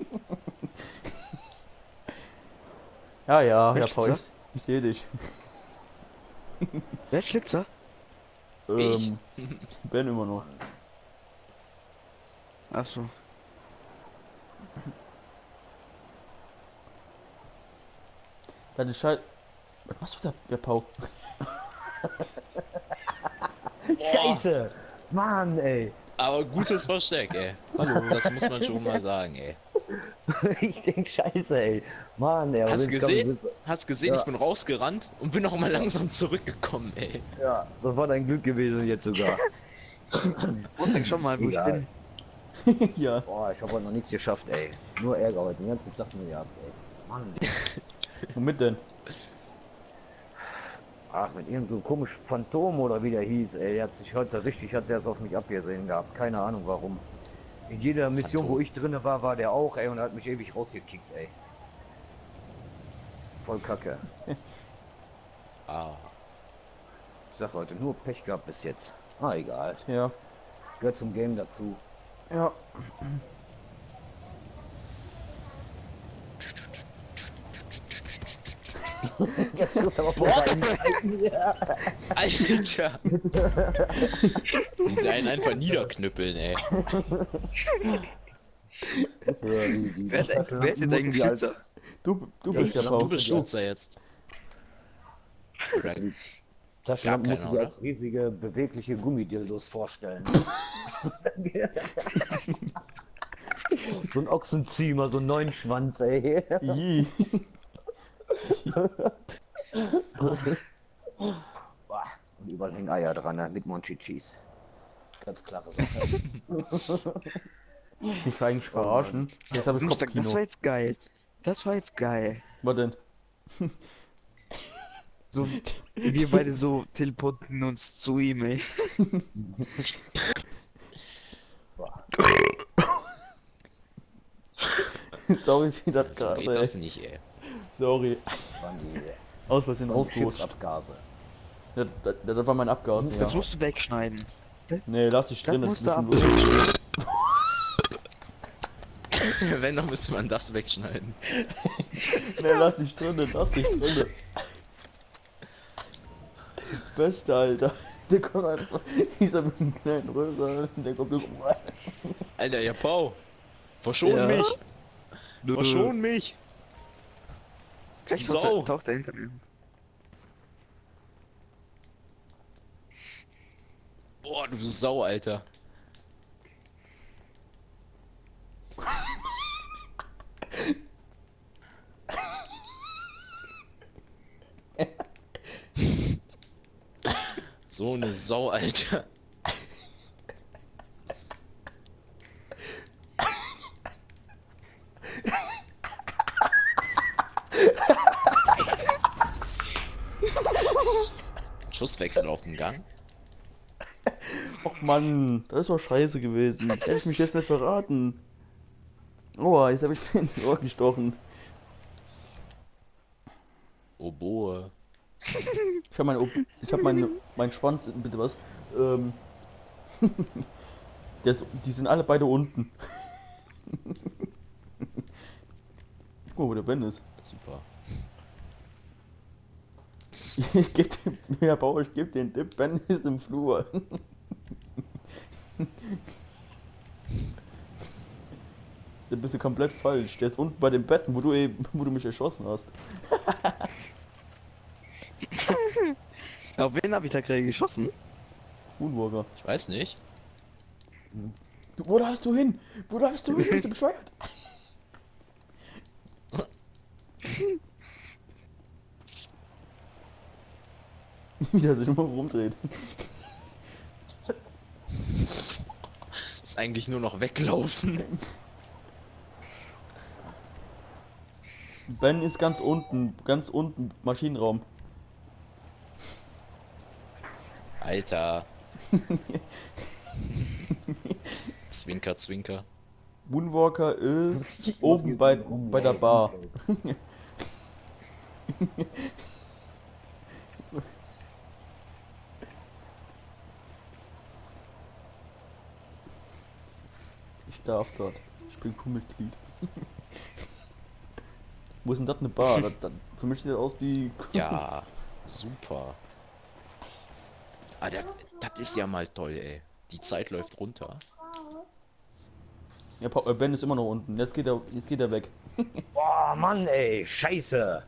Ja, ja, ja, Paul, Schlitzer? ich, sehe dich. Wer Schlitzer? Ähm, Ben immer noch. Achso. Deine Schei... Was machst du da, der Pau? Scheiße! Mann, ey! Aber gutes Versteck, ey. Hallo. Das muss man schon mal sagen, ey. ich denk Scheiße, ey! Mann, ey! Hast gesehen? so- Hast gesehen, Ja. ich bin rausgerannt und bin noch mal langsam zurückgekommen, ey. Ja, das war dein Glück gewesen jetzt sogar. Wusste ich schon mal, wo Egal. ich bin. ja. Boah, ich habe heute noch nichts geschafft, ey. Nur Ärger heute, den ganzen Tag nur gehabt, ey. Mann. Womit denn? Ach, mit irgendeinem so komischen Phantom oder wie der hieß, ey. Der hat sich heute richtig, hat der es auf mich abgesehen gehabt. Keine Ahnung warum. In jeder Mission, wo ich drinne war, war der auch, ey, und hat mich ewig rausgekickt, ey. Voll kacke. Ah. Ich sag heute nur Pech gehabt bis jetzt. Ah, egal. Ja. Gehört zum Game dazu. Ja. Jetzt kriegst du aber vor seinen ja. Alter! Die sie einen einfach niederknüppeln, ey. Wer, ist- jetzt eigentlich Schlitzer? Du, du Ja, bist der ich- Pau. Du bist Schlitzer jetzt. Musst du keiner, dir als riesige, bewegliche Gummidildos vorstellen. so ein Ochsenziemer, so ein Neunschwanz, ey. Boah, Und überall hängen Eier dran, ne? mit Monchichis. Ganz klare Sache. Ich will eigentlich verarschen. Jetzt habe ich Mustang, das war Kopfkino. jetzt geil. Das war jetzt geil. Was denn? So, wir beide so teleporten uns zu ihm, ey. Sorry für das So gerade, geht das nicht, ey. Sorry. Waren die Aus Versehen die rausgerutscht. Schiffsabgase. Das, das, das war mein Abgas, ja. Das musst du wegschneiden. Nee, lass dich Das drin. musst ist du ein. Wenn, dann müsste man das wegschneiden. Nee, lass dich drin, lass dich drin. Beste, Alter. Der kommt einfach. Dieser mit einem kleinen Röser, der kommt nur. Alter, ja, Pau. Verschon Ja. mich. Verschon mich. Gleich Sau. taucht, taucht er hinter mir. Boah, du Sau, Alter. So eine Sau, Alter. Schusswechsel auf dem Gang. Och Mann, das doch scheiße gewesen. Hätte ich mich jetzt nicht verraten. Oh, jetzt habe ich mir ins Ohr gestochen. Oboe. Ich habe mein, ich habe mein, mein Schwanz, bitte was? Ähm, ist, die sind alle beide unten. Guck mal, wo der Ben ist. Super. Ich geb dem, ja, Bauer, ich geb den Tipp, Ben ist im Flur. Da bist du komplett falsch. Der ist unten bei den Betten, wo du eben, wo du mich erschossen hast. Auf wen hab ich da gerade geschossen? Moonwalker. Ich weiß nicht. Du, wo darfst du hin? Wo darfst du hin? Bist du bescheuert? Der sich immer rumdreht. Ist eigentlich nur noch weglaufen. Ben ist ganz unten, ganz unten, Maschinenraum. Alter. zwinker, zwinker. Moonwalker ist oben bei, bei der Bar. Ich darf dort. Ich bin Crewmitglied. Wo ist denn das eine Bar? Das, das, für mich sieht das aus wie. Ja, super. Ah, der, das ist ja mal toll, ey. Die Zeit läuft runter. Ja, äh, Ben ist immer noch unten. Jetzt geht er, jetzt geht er weg. Boah, Mann, ey, scheiße.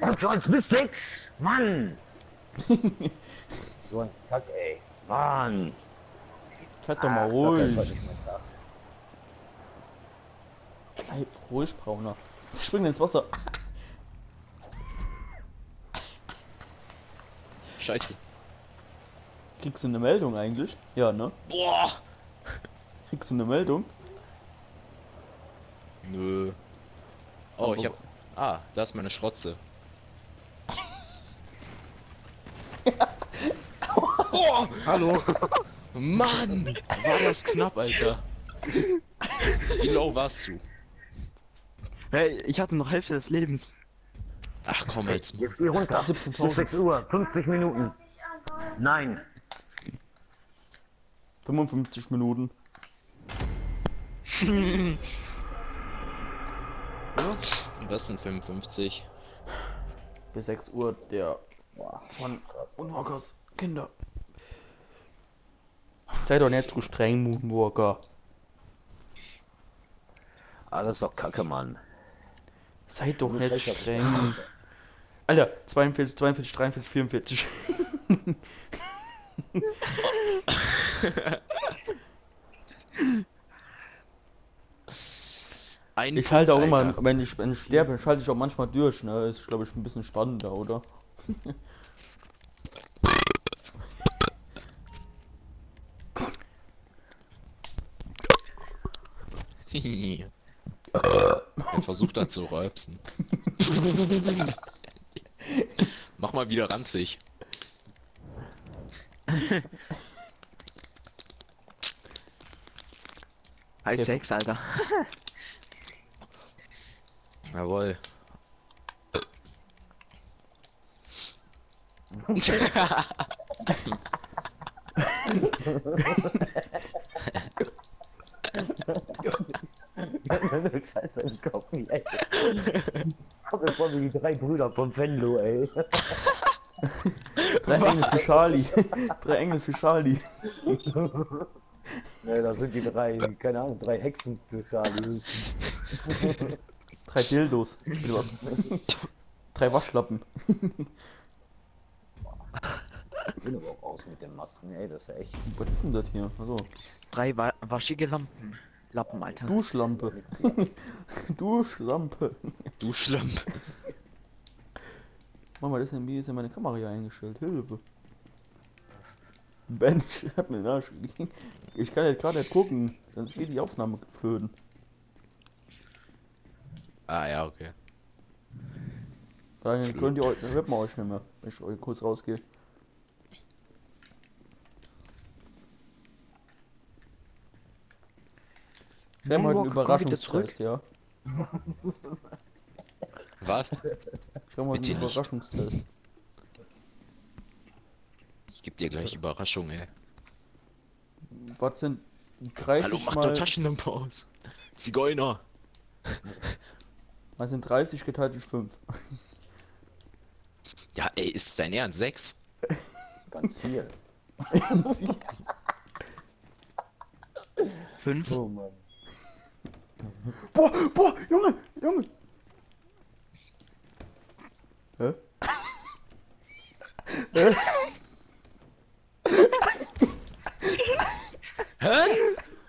Und sonst bis sechs, Mann. so ein Kack, ey. Mann. Bleib doch mal Ah, ich sag, das ist ruhig. heute nicht mein Tag. Bleib ruhig, Brauner. Spring ins Wasser. Scheiße. Kriegst du eine Meldung eigentlich? Ja, ne? Boah! Kriegst du eine Meldung? Nö. Oh, ich hab. Ah, da ist meine Schrotze. oh, Hallo. Mann! War das knapp, Alter. Wie low warst du? Hey, ich hatte noch Hälfte des Lebens. Ach komm jetzt. Jetzt geh runter. 17.000. Bis 6 Uhr, 50 Minuten. Nein. 55 Minuten. Was sind 55? Bis 6 Uhr der von Unhockers Kinder. Sei doch nicht so streng, Moonwalker. Alles doch Kacke, Mann. Sei doch nicht streng. Alter, 42, 42, 43, 44. Ein Ich halte auch Punkt, immer, Alter. wenn ich, wenn ich sterbe, schalte ich auch manchmal durch, ne? Ist, glaube ich, ein bisschen spannender, oder? er versucht da zu rülpsen. Mach mal wieder ranzig. Ja. sechs, Alter. Jawohl. Scheiße im Kopf, ey. Komm mir vor wie die drei Brüder vom Fenlo, ey. Drei Engel für Charlie. Drei Engel für Charlie. Ne, das sind die drei, keine Ahnung, drei Hexen für Charlie. Drei Dildos. Drei Waschlappen. Ich bin aber auch aus mit den Masken, ey, das ist ja echt Was ist denn das hier? Also, Drei wa waschige Lampen. Lappen, Alter. Duschlampe. Duschlampe. Du Schlamp. Mama, das ist ist ja meine Kamera hier eingestellt? Hilfe. Ben, ich hab mir den Arsch gegeben. Ich kann jetzt gerade gucken, sonst geht die Aufnahme flöten. Ah ja, okay. Dann könnt ihr euch, dann hört man euch nicht mehr, wenn ich euch kurz rausgehe. Wir haben heute einen. Überraschungstest, ja. Was? Ich habe heute Bitte einen. Überraschungstest. Ich geb dir gleich Überraschung, ey. Was sind 30 Hallo, mach mal, doch Taschenlampe aus. Zigeuner. was sind 30 geteilt durch 5? Ja, ey, ist dein Ernst? Sechs? Ganz viel. Fünf. Oh Mann. Boah, boah, Junge, Junge. Hä? Hä? Hä?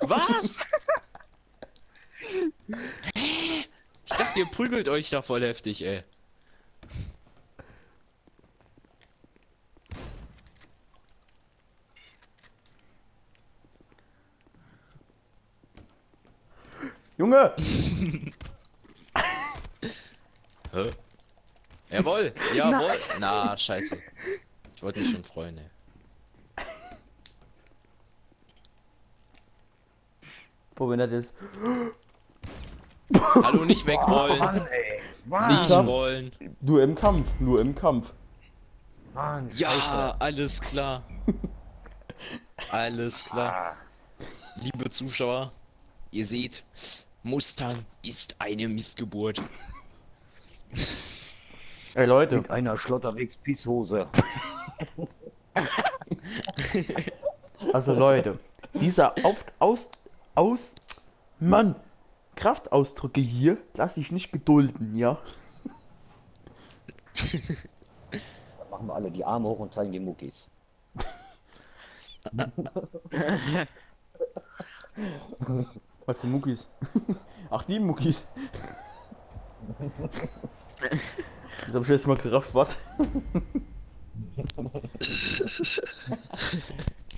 Was? Hä? Ich dachte, ihr prügelt euch da voll heftig, ey. Junge! Hä? Jawohl, jawohl. Na, scheiße. Ich wollte mich schon freuen, ey. Boah, wenn das jetzt. Hallo, nicht wegrollen. Mann, ey. Mann, Nicht rollen. Nur im Kampf, nur im Kampf. Mann, Ja, alles klar. Alles klar. Ah, Liebe Zuschauer, ihr seht, Mustang ist eine Missgeburt. Ey Leute, Mit einer Schlotterwegs Pisshose. also Leute, dieser auf, aus, aus, Mann, Kraftausdrücke hier lasse ich nicht gedulden, ja? Dann machen wir alle die Arme hoch und zeigen die Muckis. Was für Muckis? Ach, die Muckis. Das hab ich jetzt mal gerafft, was?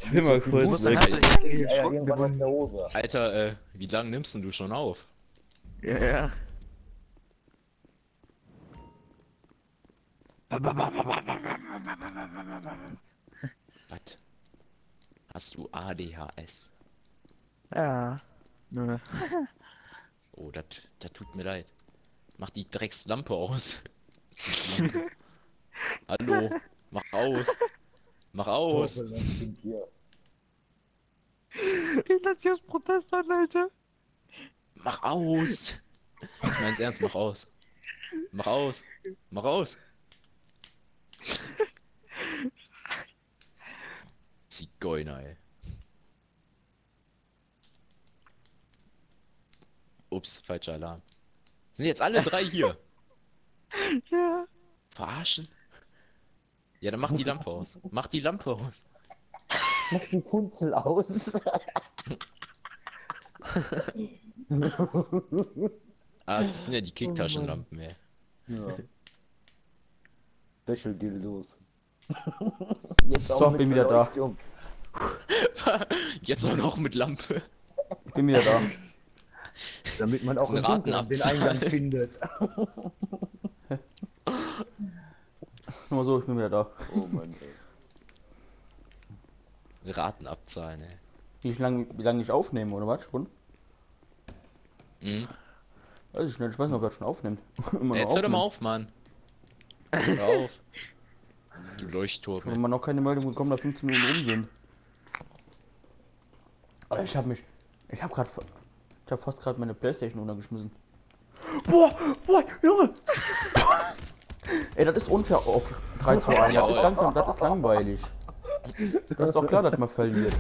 ich bin mal kurz Hose. Alter, äh, wie lange nimmst denn du schon auf? Ja, ja. Was? Hast du ADHS? Ja. Nö. Oh, das tut mir leid. Mach die Dreckslampe aus. Hallo, mach aus. Mach aus. Ich lass dich aus Protest an, Alter. Mach aus. Ich mein's ernst, mach aus. Mach aus. Mach aus. Zigeuner, ey. Ups, falscher Alarm. Sind jetzt alle drei hier? Ja. Verarschen? Ja, dann mach die Lampe aus. Mach die Lampe aus. Mach die Funzel aus. Ah, das sind ja die Kicktaschenlampen, ey. ja. Special Dildos. Jetzt So, bin wieder da. Jetzt auch noch mit Lampe. Ich bin wieder da. Damit man auch im Dunkeln den. Eingang findet. Nur mal so, ich bin wieder da. Oh Mann, ey. Raten abzahlen, ey. Wie lange wie lang ich aufnehme, oder was? Schon? Mhm. Weiß ich nicht, ich weiß noch, wer schon aufnimmt. Immer noch Jetzt hör doch mal auf, Mann. Hör auf. Du Leuchtturm, Wenn man noch keine Meldung bekommen, dass 15 Minuten rum sind. Aber ich hab mich. Ich hab grad. Fa- Ich hab fast gerade meine Playstation runtergeschmissen. Boah, boah, Junge! Ey, das ist unfair auf 3 zu 1. Das ist langsam, das ist langweilig. Das ist doch klar, dass man verliert.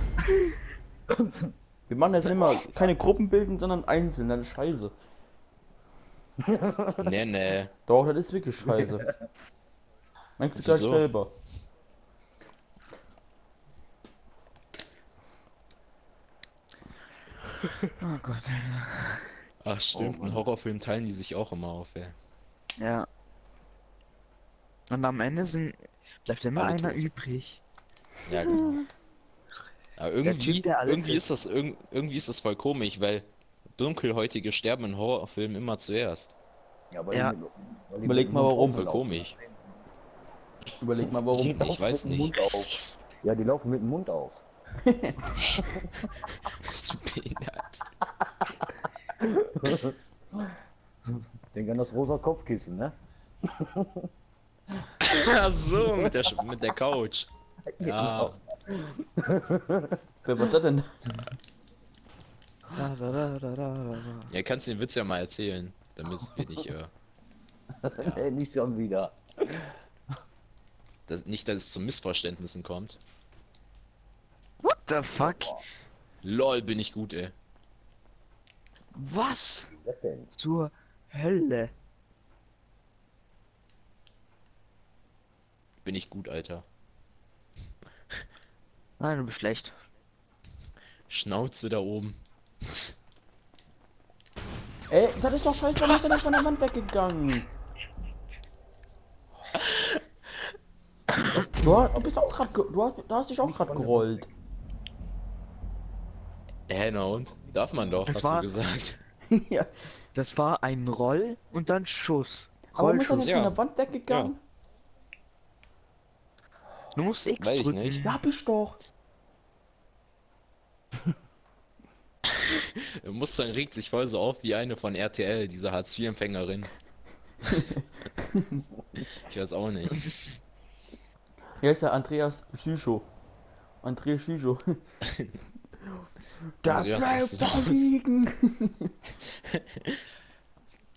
Wir machen jetzt immer keine Gruppen bilden, sondern einzeln, das ist scheiße. Nee, nee. Doch, das ist wirklich scheiße. Merkst du gleich selber. Oh Gott. Ach stimmt, Mann. ein Horrorfilm teilen die sich auch immer auf, ey. Ja. Und am Ende sind, bleibt immer Alle einer tot. übrig. Ja, genau. Aber irgendwie, Typ, der alle irgendwie ist das irg irgendwie ist das voll komisch, weil Dunkelhäutige sterben in Horrorfilmen immer zuerst. Ja, weil Ja. die Überleg mal, warum. Voll komisch. Überleg mal warum. Ich weiß mit dem nicht. Ja, die laufen mit dem Mund auf. Bist du behindert? Denk an das rosa Kopfkissen, ne? Ach so, mit der, mit der Couch. Ja, Wer war das denn? Ja, kannst den Witz ja mal erzählen, damit wir nicht, äh, Nee, Nicht schon wieder. dass, nicht, dass es zu Missverständnissen kommt. What the fuck? Lol, bin ich gut, ey. Was zur Hölle? Bin ich gut, Alter. Nein, du bist schlecht. Schnauze da oben. Ey, das ist doch scheiße, warum ist er nicht von der Wand weggegangen? Du, hast- du bist auch gerade, du hast, du hast dich auch gerade gerollt. Hä, na und? Darf man doch, Das hast war- du gesagt. ja. Das war ein Roll und dann Schuss. Warum ist er nicht Ja. von der Wand weggegangen? Du musst X Weiß ich drücken. nicht. Ja, hab ich doch. Mustang regt sich voll so auf wie eine von RTL, diese Hartz-IV-Empfängerin. ich weiß auch nicht. Hier ist der Andreas Schüschow. Andreas Schüschow. Da Andreas, bleibt da liegen.